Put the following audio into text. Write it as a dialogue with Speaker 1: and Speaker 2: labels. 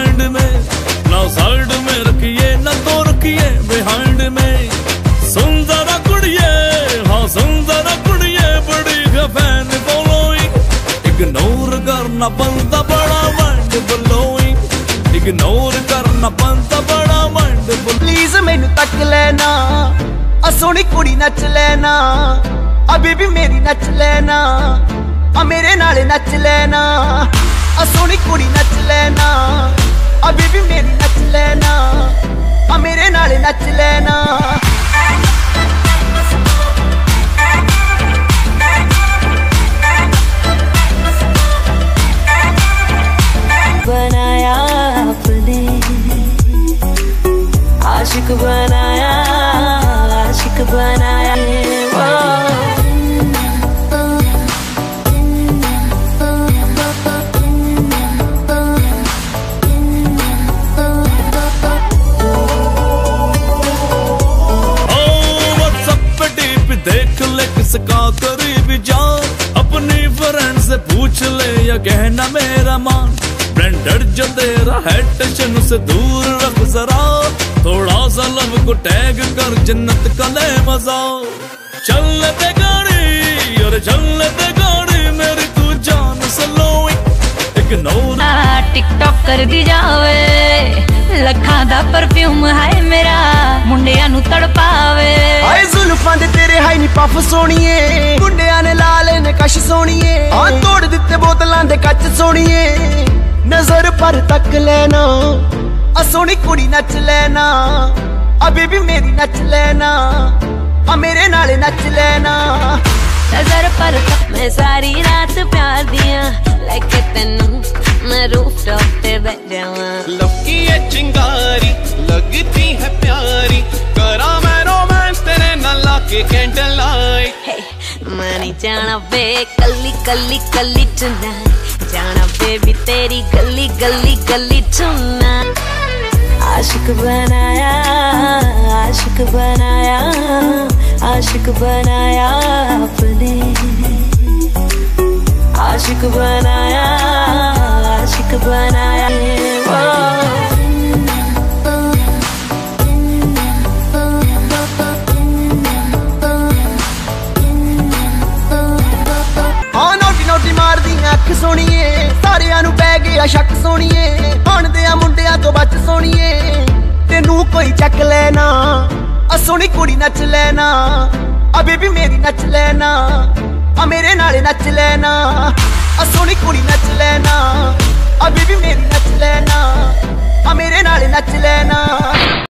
Speaker 1: Mind में ना side में रखिए ना तो रखिए बिहाइंड में सुंदर कुड़िए हाँ सुंदर कुड़िए बड़ी फैन फॉलोइंग इग्नोर करना बनता बड़ा माइंड ब्लोइंग इग्नोर करना बनता बड़ा माइंड ब्लोइंग
Speaker 2: ਪਲੀਜ਼ ਮੈਨੂੰ ਤੱਕ ਲੈਣਾ ਆ ਸੋਹਣੀ ਕੁੜੀ ਨੱਚ ਲੈਣਾ ਆ ਬੀਬੀ ਮੇਰੀ ਨੱਚ ਲੈਣਾ ਆ ਮੇਰੇ ਨਾਲ ਨੱਚ ਲੈਣਾ ਆ ਸੋਹਣੀ ਕੁੜੀ ਨੱਚ ਲੈਣਾ ਆ ਬੀਬੀ ਮੇਰੀ ਨੱਚ ਲੈਣਾ ਆ ਮੇਰੇ ਨਾਲ ਨੱਚ ਲੈਣਾ
Speaker 3: बनाया आपने आशिक बनाया
Speaker 1: किसका करीब जा अपनी फ्रेंड से पूछ ले या कहना मेरा मान ब्रांडेड जो तेरा है टेंशन से दूर रख जरा थोड़ा सा लब को टैग कर जन्नत का ले मजा चल ते गाड़ी और चल ते गाड़ी मेरी तू जान सलोई इग्नोर
Speaker 3: ਆ ਟਿਕਟੌਕ ਕਰਦੀ ਜਾਵੇ ਲੱਖਾਂ ਦਾ ਪਰਫਿਊਮ ਹੈ ਮੇਰਾ ਮੁੰਡਿਆਂ ਨੂੰ ਤੜਪਾਵੇ
Speaker 2: ਪਫਾਂ ਦੇ ਤੇਰੇ ਹਾਈ ਨਹੀਂ ਪਫ ਸੋਣੀਏ ਮੁੰਡਿਆਂ ਨੇ ਲਾ ਲੈ ਨਕਸ਼ ਸੋਣੀਏ ਆ ਤੋੜ ਦਿੱਤੇ ਬੋਤਲਾਂ ਦੇ ਕੱਚ ਸੋਣੀਏ ਨਜ਼ਰ ਪਰ ਤੱਕ ਲੈਣਾ। ਆ ਸੋਹਣੀ ਕੁੜੀ ਨੱਚ ਲੈਣਾ। ਆ ਬੇਬੀ ਮੇਰੀ ਨੱਚ ਲੈਣਾ। ਆ ਮੇਰੇ ਨਾਲੇ ਨੱਚ ਲੈਣਾ।
Speaker 3: ਨਜ਼ਰ ਪਰ ਤੱਕ ਮੈਂ ਸਾਰੀ ਰਾਤ ਪਿਆਰ ਦੀਆਂ। ਲੈ ਕੇ ਤੈਨੂੰ ਮੈਂ ਰੂਫ ਟੌਪ ਤੇ ਬੈਠ ਜਾਵਾਂ। ਲੋਕੀ ਇਹ ਚਿੰਗਾ जाना वे कली कली कली चुना जाना बेबी तेरी गली गली गली चुना आशिक बनाया आशिक बनाया आशिक बनाया अपने। आशिक बनाया
Speaker 2: ਸੋਣੀਏ ਸਾਰਿਆਂ ਨੂੰ ਪੈ ਗਿਆ ਸ਼ੱਕ ਸੋਣੀਏ ਆਣਦੇ ਆ ਮੁੰਡਿਆਂ ਤੋਂ ਬਚ ਸੋਣੀਏ ਤੈਨੂੰ ਕੋਈ ਚੱਕ ਲੈਣਾ, ਆ ਸੋਣੀ ਕੁੜੀ ਨੱਚ ਲੈਣਾ, ਆ ਬੇਬੀ ਮੇਰੀ ਨੱਚ ਲੈਣਾ, ਆ ਮੇਰੇ ਨਾਲ ਨੱਚ ਲੈਣਾ, ਆ ਸੋਣੀ ਕੁੜੀ ਨੱਚ ਲੈਣਾ, ਆ ਬੇਬੀ ਮੇਰੀ ਨੱਚ ਲੈਣਾ, ਆ ਮੇਰੇ ਨਾਲ ਨੱਚ ਲੈਣਾ।